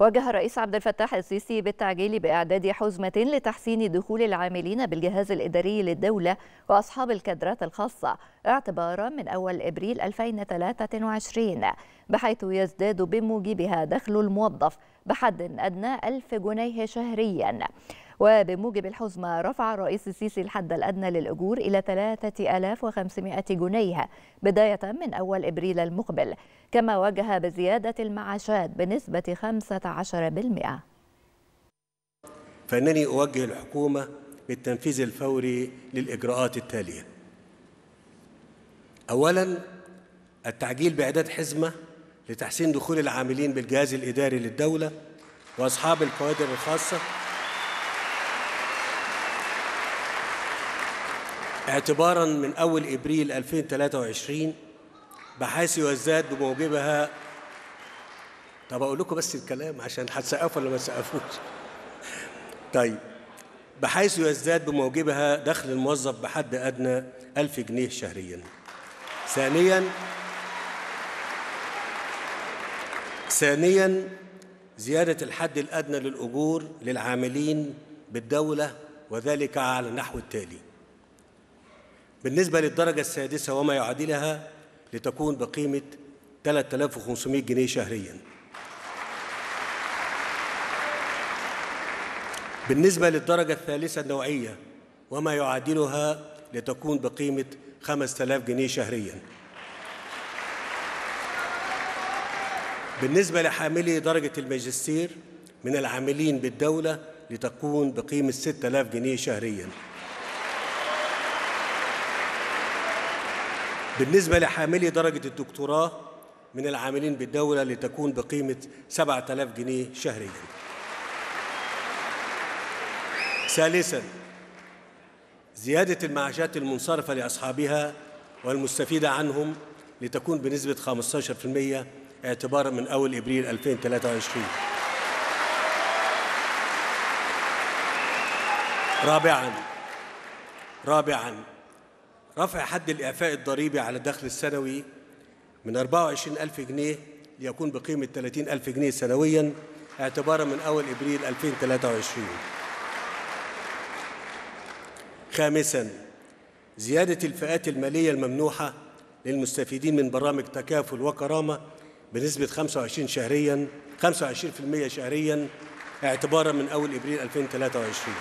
وجه الرئيس عبد الفتاح السيسي بالتعجيل بإعداد حزمة لتحسين دخول العاملين بالجهاز الإداري للدولة وأصحاب الكادرات الخاصة اعتبارا من أول إبريل 2023 بحيث يزداد بموجبها دخل الموظف بحد أدنى ألف جنيه شهريا. وبموجب الحزمة رفع الرئيس السيسي الحد الأدنى للأجور إلى 3500 جنيه بداية من أول إبريل المقبل كما وجه بزيادة المعاشات بنسبة 15% فإنني أوجه الحكومة بالتنفيذ الفوري للإجراءات التالية. أولا التعجيل بإعداد حزمة لتحسين دخول العاملين بالجهاز الإداري للدولة وأصحاب الكوادر الخاصة اعتبارا من أول إبريل 2023 بحيث يزداد بموجبها طب أقول لكم بس الكلام عشان هتسقفوا ولا ما تسقفوش؟ طيب بحيث يزداد بموجبها دخل الموظف بحد أدنى ألف جنيه شهريا. ثانيا ثانيا زيادة الحد الأدنى للأجور للعاملين بالدولة وذلك على النحو التالي. بالنسبة للدرجة السادسة وما يعادلها لتكون بقيمة 3500 جنيه شهريا. بالنسبة للدرجة الثالثة النوعية وما يعادلها لتكون بقيمة 5000 جنيه شهريا. بالنسبة لحاملي درجة الماجستير من العاملين بالدولة لتكون بقيمة 6000 جنيه شهرياً. بالنسبة لحاملي درجة الدكتوراه من العاملين بالدولة لتكون بقيمة 7000 جنيه شهريا. ثالثا زيادة المعاشات المنصرفة لأصحابها والمستفيدة عنهم لتكون بنسبة 15% اعتبارا من أول إبريل 2023 رابعا رابعا رفع حد الإعفاء الضريبي على الدخل السنوي من 24 ألف جنيه ليكون بقيمة 30 ألف جنيه سنويا اعتبارا من أول إبريل 2023 خامسا زيادة الفئات المالية الممنوحة للمستفيدين من برامج تكافل وكرامة بنسبة 25 شهريا 25% شهريا اعتبارا من أول إبريل 2023